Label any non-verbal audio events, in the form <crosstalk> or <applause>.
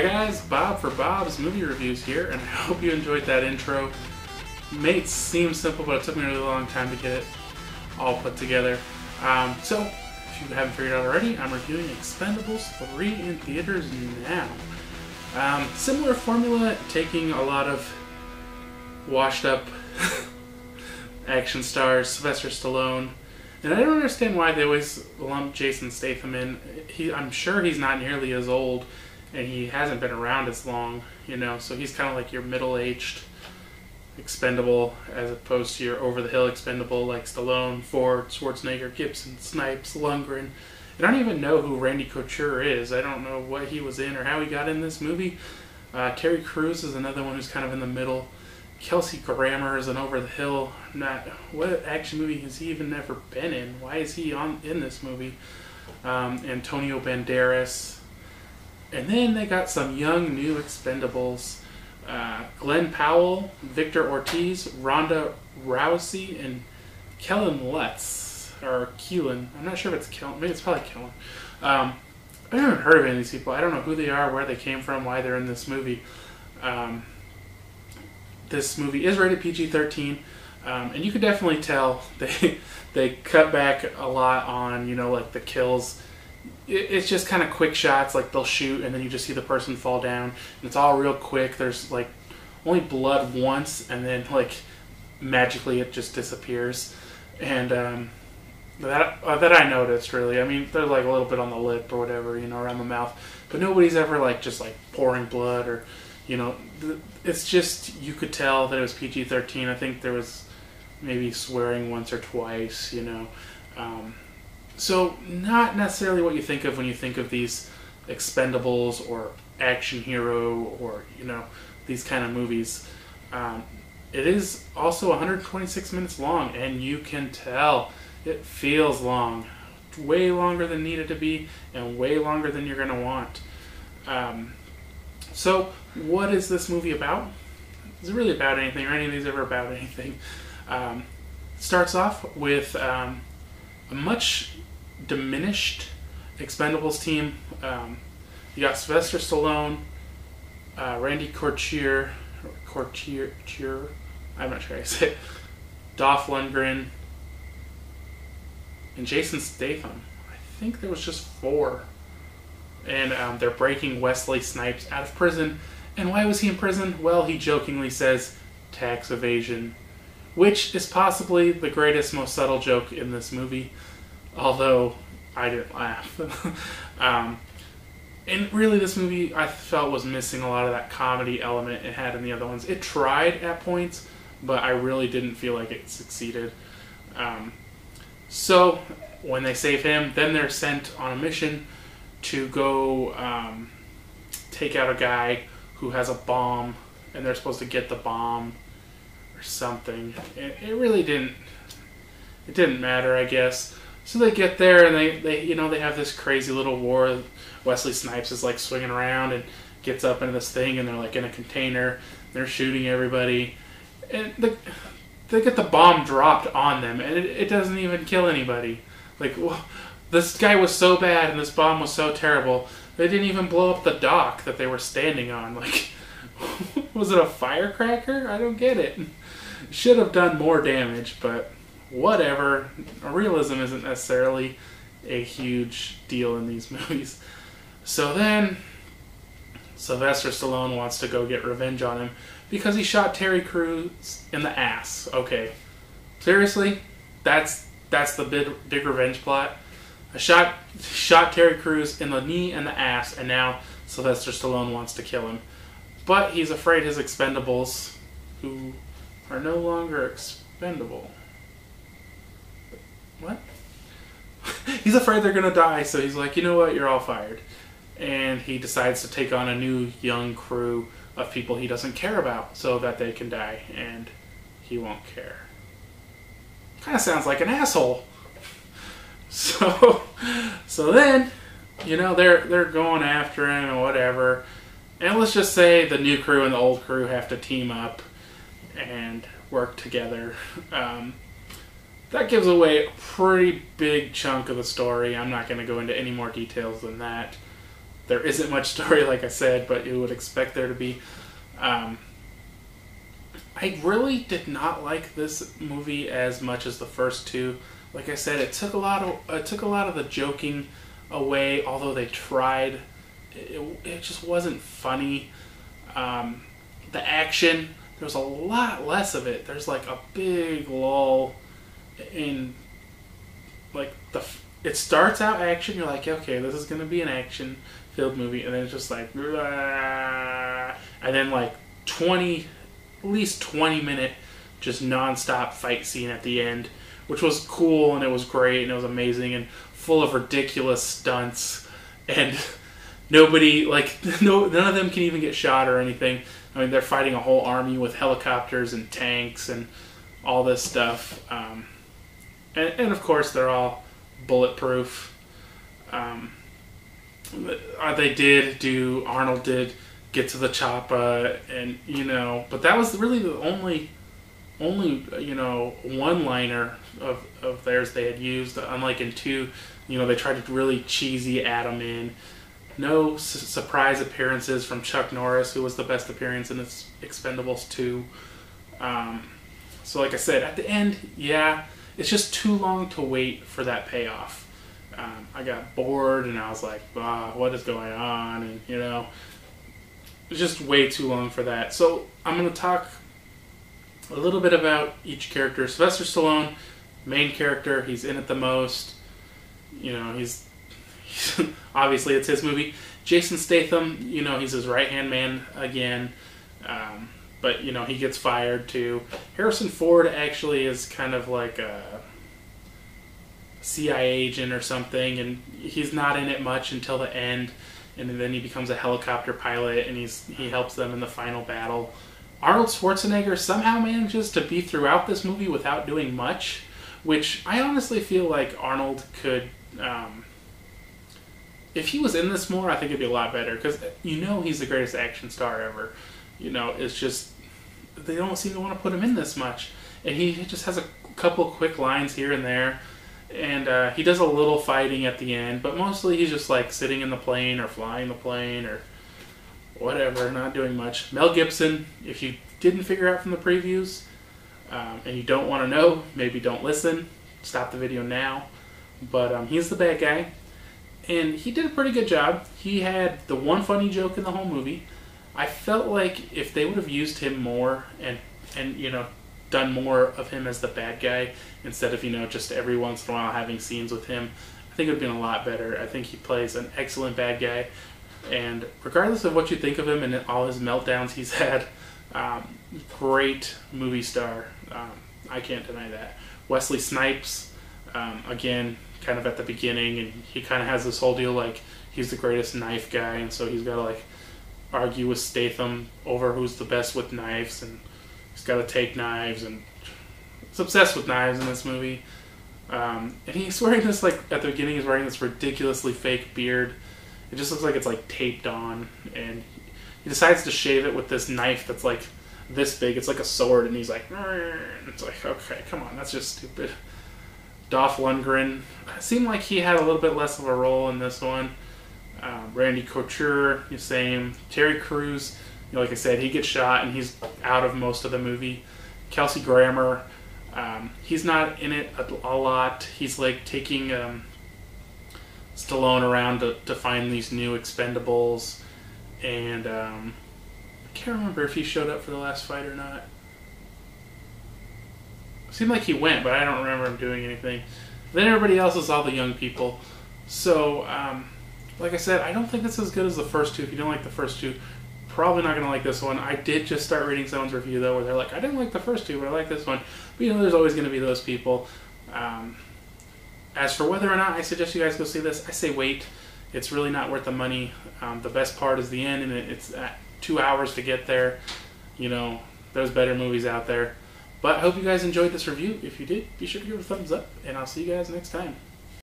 Hi guys, Bob for Bob's Movie Reviews here, and <laughs> I hope you enjoyed that intro. May seem simple, but it took me a really long time to get it all put together. Um, so, if you haven't figured out already, I'm reviewing Expendables 3 in theaters now. Um, similar formula, taking a lot of washed up <laughs> action stars, Sylvester Stallone, and I don't understand why they always lump Jason Statham in. He, I'm sure he's not nearly as old, and he hasn't been around as long, you know. So he's kind of like your middle-aged expendable, as opposed to your over-the-hill expendable like Stallone, Ford, Schwarzenegger, Gibson, Snipes, Lundgren. I don't even know who Randy Couture is. I don't know what he was in or how he got in this movie. Uh, Terry Crews is another one who's kind of in the middle. Kelsey Grammer is an over the hill. Not what action movie has he even ever been in? Why is he on in this movie? Um, Antonio Banderas, and then they got some young new Expendables: uh, Glen Powell, Victor Ortiz, Ronda Rousey, and Kellan Lutz or Keelan. I'm not sure if it's Kellan. Maybe it's probably Kellan. Um, I haven't heard of any of these people. I don't know who they are, where they came from, why they're in this movie. Um, this movie is rated PG-13, um, and you could definitely tell <laughs> they they cut back a lot on you know like the kills. It, it's just kind of quick shots, like they'll shoot and then you just see the person fall down, and it's all real quick. There's like only blood once, and then like magically it just disappears, and um, that uh, that I noticed really. I mean, they're like a little bit on the lip or whatever, you know, around the mouth, but nobody's ever like just like pouring blood or you know, it's just you could tell that it was PG thirteen. I think there was maybe swearing once or twice. You know, um, so not necessarily what you think of when you think of these Expendables or action hero or you know these kind of movies. Um, it is also 126 minutes long, and you can tell it feels long, way longer than needed to be, and way longer than you're gonna want. Um, so, what is this movie about? Is it really about anything, or any of these ever about <laughs> anything? Um, starts off with um, a much diminished Expendables team. Um, you got Sylvester Stallone, uh, Randy Couture, Couture, I'm not sure how to say it, Dolph Lundgren, and Jason Statham. I think there was just four and um, they're breaking Wesley Snipes out of prison. And why was he in prison? Well, he jokingly says tax evasion, which is possibly the greatest, most subtle joke in this movie, although I didn't laugh. <laughs> um, and really, this movie I felt was missing a lot of that comedy element it had in the other ones. It tried at points, but I really didn't feel like it succeeded. Um, so when they save him, then they're sent on a mission to go um, take out a guy who has a bomb, and they're supposed to get the bomb or something. It, it really didn't. It didn't matter, I guess. So they get there and they, they you know they have this crazy little war. Wesley Snipes is like swinging around and gets up into this thing and they're like in a container. They're shooting everybody, and the, they get the bomb dropped on them and it, it doesn't even kill anybody. Like this guy was so bad and this bomb was so terrible. They didn't even blow up the dock that they were standing on. Like, <laughs> was it a firecracker? I don't get it. Should have done more damage, but whatever. Realism isn't necessarily a huge deal in these <laughs> movies. So then, Sylvester Stallone wants to go get revenge on him because he shot Terry Crews in the ass. Okay, seriously, that's that's the big big revenge plot. I shot shot Terry Crews in the knee and the ass, and now Sylvester Stallone wants to kill him. But he's afraid his expendables, who are no longer expendable. What? He's afraid they're gonna die, so he's like, you know what, you're all fired. And he decides to take on a new young crew of people he doesn't care about so that they can die, and he won't care. Kind of sounds like an asshole. <laughs> So, so then, you know, they're they're going after him and whatever. And let's just say the new crew and the old crew have to team up and work together. Um, that gives away a pretty big chunk of the story. I'm not going to go into any more details than that. there isn't much story, like I said, but you would expect there to be. Um, I really did not like this movie as much as the first two. Like I said, it took a lot of it took a lot of the joking away. Although they tried, it, it just wasn't funny. Um, the action there's a lot less of it. There's like a big lull in like the it starts out action. You're like, okay, this is gonna be an action filled movie, and then it's just like, and then like twenty, at least twenty minute, just nonstop fight scene at the end, which was cool and it was great and it was amazing and full of ridiculous stunts and <laughs> nobody like <laughs> no none of them can even get shot or anything. I mean, they're fighting a whole army with helicopters and tanks and all this stuff. Um, and, and of course, they're all bulletproof. Um, uh, they did do Arnold did get to the chopper, and you know, but that was really the only only you know one liner of, of theirs they had used. Unlike in two, you know, they tried to really cheesy them in. No su- surprise appearances from Chuck Norris, who was the best appearance in this Expendables two. Um, so, like I said, at the end, yeah, it's just too long to wait for that payoff. Um, I got bored and I was like, ah, what is going on? And, you know, it's just way too long for that. So I'm going to talk a little bit about each character. Sylvester Stallone, main character, he's in it the most. You know, he's, he's <laughs> obviously it's his movie. Jason Statham, you know, he's his right hand man again. Um, but you know he gets fired too. Harrison Ford actually is kind of like a CIA agent or something, and he's not in it much until the end, and then he becomes a helicopter pilot, and he's he helps them in the final battle. Arnold Schwarzenegger somehow manages to be throughout this movie without doing much, which I honestly feel like Arnold could. Um, if he was in this more, I think it'd be a lot better because you know he's the greatest action star ever you know, it's just they don't seem to want to put him in this much. And he just has a couple quick lines here and there, and uh, he does a little fighting at the end, but mostly he's just like sitting in the plane or flying the plane or whatever, not doing much. Mel Gibson, if you didn't figure out from the previews um, and you don't want to know, maybe don't listen. Stop the video now. But um, he's the bad guy, and he did a pretty good job. He had the one funny joke in the whole movie. I felt like if they would have used him more and and you know done more of him as the bad guy instead of you know just every once in a while having scenes with him, I think it would have been a lot better. I think he plays an excellent bad guy, and regardless of what you think of him and all his meltdowns he's had, um, great movie star. Um, I can't deny that. Wesley Snipes, um, again, kind of at the beginning, and he kind of has this whole deal like he's the greatest knife guy, and so he's got to like argue with Statham over who's the best with knives, and he's got to take knives, and he's obsessed with knives in this movie. Um, and he's wearing this like at the beginning, he's wearing this ridiculously fake beard. It just looks like it's like taped on, and he decides to shave it with this knife that's like this big. It's like a sword, and he's like, it's like okay, come on, that's just stupid. Dolph Lundgren seemed like he had a little bit less of a role in this one. Uh, Randy Couture, the same. Terry Crews, you know, like I said, he gets shot and he's out of most of the movie. Kelsey Grammer, um, he's not in it a, a, lot. He's like taking um, Stallone around to, to find these new Expendables, and um, I can't remember if he showed up for the last fight or not. Seemed like he went, but I don't remember him doing anything. Then everybody else is all the young people. So um, like I said, I don't think it's as good as the first two. If you don't like the first two, probably not going to like this one. I did just start reading someone's review though, where they're like, I didn't like the first two, but I like this one. But you know, there's always going to be those people. Um, as for whether or not I suggest you guys go see this, I say wait. It's really not worth the money. Um, the best part is the end, and it's two hours to get there. You know, there's better movies out there. But I hope you guys enjoyed this review. If you did, be sure to give it a thumbs up, and I'll see you guys next time.